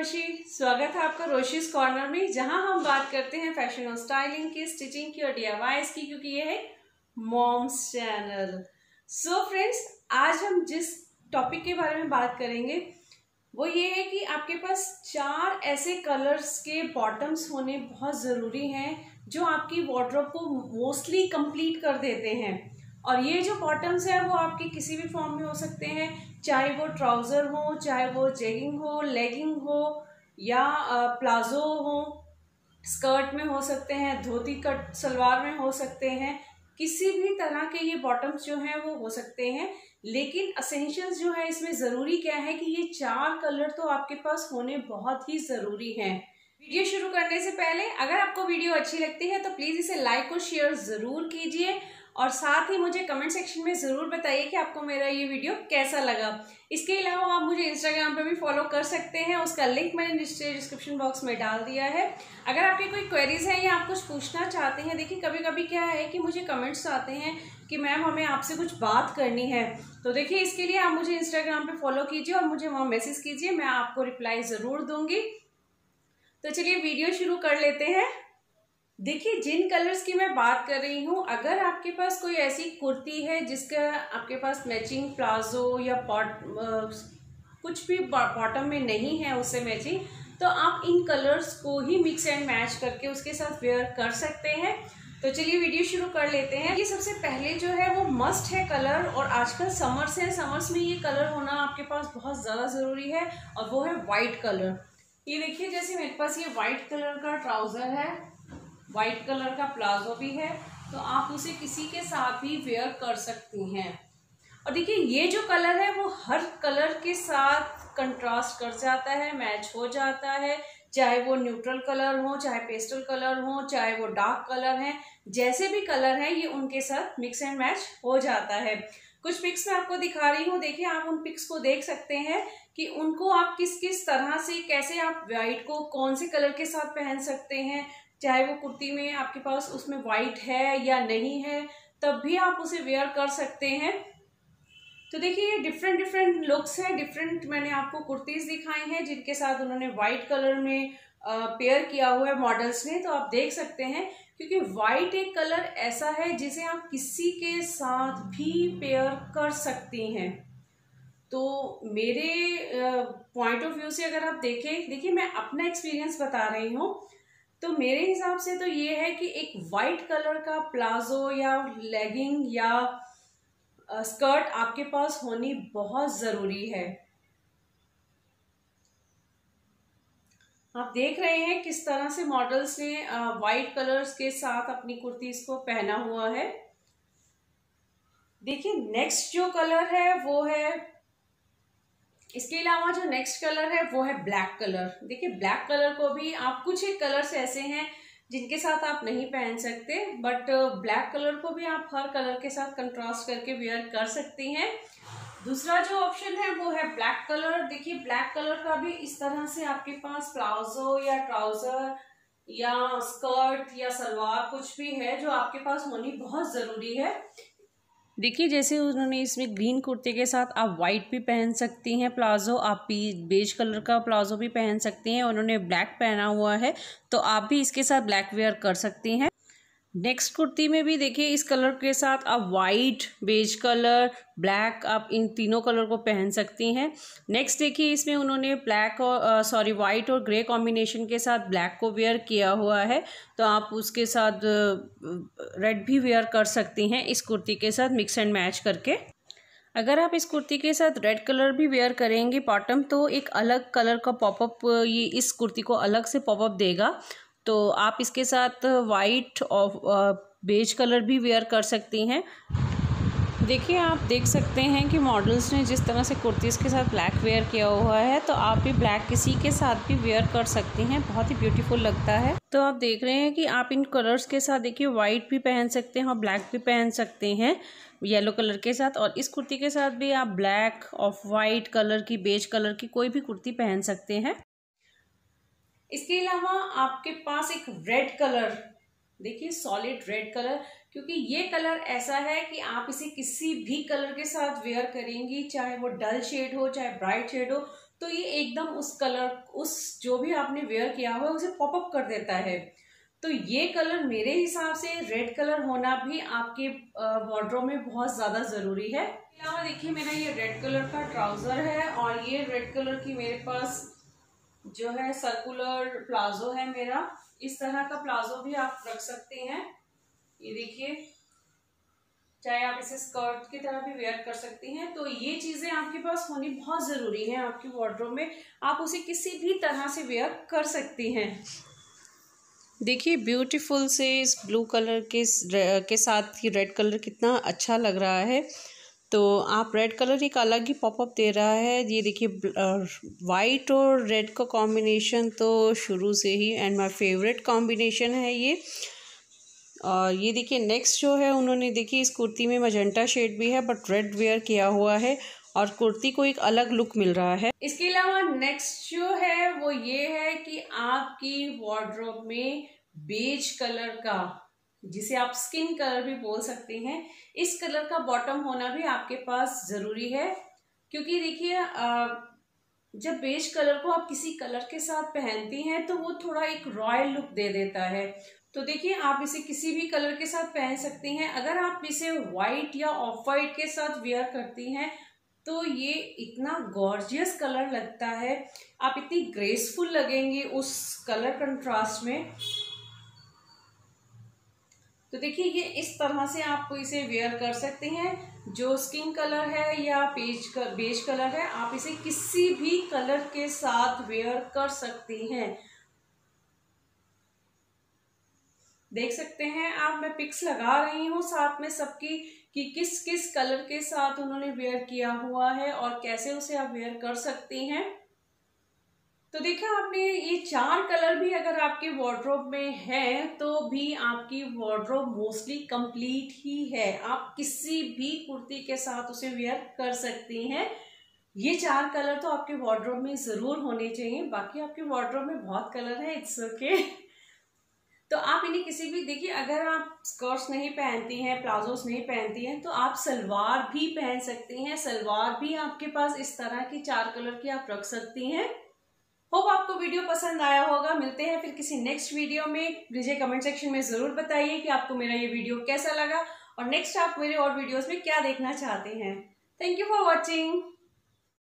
रोशी, स्वागत है आपका रोशीज कॉर्नर में, जहाँ हम बात करते हैं फ़ैशन और स्टाइलिंग की, स्टिचिंग की और डीआईवाईज की, क्योंकि ये है मॉम्स चैनल सो फ्रेंड्स आज हम जिस टॉपिक के बारे में बात करेंगे, वो ये है कि आपके पास चार ऐसे कलर्स के बॉटम्स होने बहुत ज़रूरी हैं, जो आपकी वार्ड्रोब को मोस्टली कंप्लीट कर देते हैं। और ये जो बॉटम्स है, वो आपके किसी भी फॉर्म में हो सकते हैं, चाहे वो ट्राउज़र हो, चाहे वो जेगिंग हो लेगिंग हो, या प्लाजो हो स्कर्ट में हो सकते हैं, धोती कट, सलवार में हो सकते हैं, किसी भी तरह के ये बॉटम्स जो हैं, वो हो सकते हैं। लेकिन असेंशियल्स जो है, इसमें ज़रूरी क्या है कि ये चार कलर तो आपके पास होने बहुत ही ज़रूरी हैं। वीडियो शुरू करने से पहले, अगर आपको वीडियो अच्छी लगती है तो प्लीज़ इसे लाइक और शेयर ज़रूर कीजिए। और साथ ही मुझे कमेंट सेक्शन में ज़रूर बताइए कि आपको मेरा ये वीडियो कैसा लगा। इसके अलावा आप मुझे इंस्टाग्राम पर भी फॉलो कर सकते हैं, उसका लिंक मैंने नीचे डिस्क्रिप्शन बॉक्स में डाल दिया है। अगर आपकी कोई क्वेरीज है या आप कुछ पूछना चाहते हैं, देखिए कभी कभी क्या है कि मुझे कमेंट्स आते हैं कि मैम हमें आपसे कुछ बात करनी है। तो देखिए, इसके लिए आप मुझे इंस्टाग्राम पे फॉलो कीजिए और मुझे वहाँ मैसेज कीजिए, मैं आपको रिप्लाई ज़रूर दूँगी। तो चलिए वीडियो शुरू कर लेते हैं। देखिए, जिन कलर्स की मैं बात कर रही हूँ, अगर आपके पास कोई ऐसी कुर्ती है जिसका आपके पास मैचिंग प्लाजो या पॉट कुछ भी बॉटम में नहीं है उससे मैचिंग तो आप इन कलर्स को ही मिक्स एंड मैच करके उसके साथ वेयर कर सकते हैं। तो चलिए वीडियो शुरू कर लेते हैं। ये सबसे पहले जो है वो मस्ट है कलर और आजकल समर्स है समर्स में ये कलर होना आपके पास बहुत ज़्यादा ज़रूरी है और वो है वाइट कलर ये देखिए, जैसे मेरे पास ये वाइट कलर का ट्राउज़र है वाइट कलर का प्लाजो भी है तो आप उसे किसी के साथ भी वेयर कर सकती हैं। और देखिए, ये जो कलर है, वो हर कलर के साथ कंट्रास्ट कर जाता है मैच हो जाता है। चाहे वो न्यूट्रल कलर हो, चाहे पेस्टल कलर हो, चाहे वो डार्क कलर हैं, जैसे भी कलर हैं, ये उनके साथ मिक्स एंड मैच हो जाता है। कुछ पिक्स मैं आपको दिखा रही हूँ, देखिए, आप उन पिक्स को देख सकते हैं कि उनको आप किस किस तरह से, कैसे आप वाइट को, कौन से कलर के साथ पहन सकते हैं चाहे वो कुर्ती में आपके पास उसमें वाइट है या नहीं है, तब भी आप उसे वेयर कर सकते हैं। तो देखिए, ये डिफरेंट डिफरेंट लुक्स हैं। डिफरेंट मैंने आपको कुर्तीज़ दिखाई हैं, जिनके साथ उन्होंने वाइट कलर में पेयर किया हुआ है मॉडल्स ने। तो आप देख सकते हैं, क्योंकि वाइट एक कलर ऐसा है जिसे आप किसी के साथ भी पेयर कर सकती हैं। तो मेरे पॉइंट ऑफ़ व्यू से अगर आप देखें, देखिए, मैं अपना एक्सपीरियंस बता रही हूँ। तो मेरे हिसाब से तो ये है कि एक वाइट कलर का प्लाजो या लेगिंग या स्कर्ट आपके पास होनी बहुत ज़रूरी है। आप देख रहे हैं किस तरह से मॉडल्स ने वाइट कलर्स के साथ अपनी कुर्तीज को पहना हुआ है। देखिए नेक्स्ट जो कलर है वो है इसके अलावा जो नेक्स्ट कलर है, वो है ब्लैक कलर देखिए ब्लैक कलर को भी आप कुछ एक कलर्स ऐसे हैं जिनके साथ आप नहीं पहन सकते बट ब्लैक कलर को भी आप हर कलर के साथ कंट्रास्ट करके वेयर कर सकती हैं। दूसरा जो ऑप्शन है, वो है ब्लैक कलर देखिए ब्लैक कलर का भी इस तरह से आपके पास प्लाजो या ट्राउज़र या स्कर्ट या सलवार कुछ भी है जो आपके पास होनी बहुत ज़रूरी है। देखिए, जैसे उन्होंने इसमें ग्रीन कुर्ते के साथ आप वाइट भी पहन सकती हैं, प्लाजो आप भी बेज कलर का प्लाजो भी पहन सकती हैं उन्होंने ब्लैक पहना हुआ है तो आप भी इसके साथ ब्लैक वेयर कर सकती हैं। नेक्स्ट कुर्ती में भी देखिए, इस कलर के साथ आप वाइट बेज कलर ब्लैक आप इन तीनों कलर को पहन सकती हैं। नेक्स्ट देखिए, इसमें उन्होंने ब्लैक और सॉरी वाइट और ग्रे कॉम्बिनेशन के साथ ब्लैक को वेयर किया हुआ है। तो आप उसके साथ रेड भी वेयर कर सकती हैं इस कुर्ती के साथ मिक्स एंड मैच करके। अगर आप इस कुर्ती के साथ रेड कलर भी वेयर करेंगे बॉटम तो एक अलग कलर का पॉपअप ये इस कुर्ती को अलग से पॉपअप देगा। तो आप इसके साथ वाइट और बेज कलर भी वेयर कर सकती हैं। देखिए, आप देख सकते हैं कि मॉडल्स ने जिस तरह से कुर्तीज़ के साथ ब्लैक वेयर किया हुआ है तो आप भी ब्लैक किसी के साथ भी वेयर कर सकती हैं। बहुत ही ब्यूटीफुल लगता है। तो आप देख रहे हैं कि आप इन कलर्स के साथ देखिए वाइट भी पहन सकते हैं और ब्लैक भी पहन सकते हैं येलो कलर के साथ। और इस कुर्ती के साथ भी आप ब्लैक ऑफ़ वाइट कलर की बेज कलर की कोई भी कुर्ती पहन सकते हैं। इसके अलावा आपके पास एक रेड कलर देखिए सॉलिड रेड कलर क्योंकि ये कलर ऐसा है कि आप इसे किसी भी कलर के साथ वेयर करेंगी, चाहे वो डल शेड हो, चाहे ब्राइट शेड हो तो ये एकदम उस कलर उस जो भी आपने वेयर किया हुआ है, उसे पॉपअप कर देता है। तो ये कलर मेरे हिसाब से रेड कलर होना भी आपके वार्ड्रोब में बहुत ज़्यादा ज़रूरी है। अलावा देखिए, मेरा ये रेड कलर का ट्राउज़र है और ये रेड कलर की मेरे पास जो है सर्कुलर प्लाजो है मेरा, इस तरह का प्लाजो भी आप रख सकते हैं। ये देखिए, चाहे आप इसे स्कर्ट की तरह भी वेयर कर सकती हैं तो ये चीज़ें आपके पास होनी बहुत ज़रूरी है आपके वार्ड्रोब में। आप उसे किसी भी तरह से वेयर कर सकती हैं। देखिए ब्यूटीफुल से इस ब्लू कलर के के साथ ये रेड कलर कितना अच्छा लग रहा है। तो आप रेड कलर एक अलग ही पॉपअप दे रहा है। ये देखिए वाइट और रेड का कॉम्बिनेशन तो शुरू से ही एंड माय फेवरेट कॉम्बिनेशन है ये। और ये देखिए नेक्स्ट जो है, उन्होंने देखिए, इस कुर्ती में मजेंटा शेड भी है बट रेड वेयर किया हुआ है और कुर्ती को एक अलग लुक मिल रहा है। इसके अलावा नेक्स्ट जो है, वो ये है कि आपकी वार्ड्रोब में बेज कलर का जिसे आप स्किन कलर भी बोल सकते हैं, इस कलर का बॉटम होना भी आपके पास ज़रूरी है। क्योंकि देखिए जब बेज कलर को आप किसी कलर के साथ पहनती हैं तो वो थोड़ा एक रॉयल लुक दे देता है। तो देखिए, आप इसे किसी भी कलर के साथ पहन सकती हैं। अगर आप इसे वाइट या ऑफ़ वाइट के साथ वेयर करती हैं तो ये इतना गॉर्जियस कलर लगता है। आप इतनी ग्रेसफुल लगेंगी उस कलर कंट्रास्ट में। तो देखिए ये इस तरह से आप इसे वेयर कर सकते हैं। जो स्किन कलर है या पेज कर, बेज कलर है आप इसे किसी भी कलर के साथ वेयर कर सकती हैं। देख सकते हैं आप मैं पिक्स लगा रही हूँ साथ में सबकी कि किस किस कलर के साथ उन्होंने वेयर किया हुआ है और कैसे उसे आप वेयर कर सकती हैं। तो देखा आपने, ये चार कलर भी अगर आपके वार्ड्रोब में है तो भी आपकी वार्ड्रोब मोस्टली कंप्लीट ही है। आप किसी भी कुर्ती के साथ उसे वेयर कर सकती हैं। ये चार कलर तो आपके वार्ड्रोब में ज़रूर होने चाहिए। बाकी आपके वार्ड्रोब में बहुत कलर है इट्स ओके okay. तो आप इन्हें किसी भी, देखिए, अगर आप स्कर्ट्स नहीं पहनती हैं, प्लाजोस नहीं पहनती हैं तो आप सलवार भी पहन सकती हैं। सलवार भी आपके पास इस तरह की चार कलर की आप रख सकती हैं। होप आपको वीडियो पसंद आया होगा। मिलते हैं फिर किसी नेक्स्ट वीडियो में। मुझे कमेंट सेक्शन में ज़रूर बताइए कि आपको मेरा ये वीडियो कैसा लगा। और नेक्स्ट आप मेरे और वीडियोस में क्या देखना चाहते हैं। Thank you for watching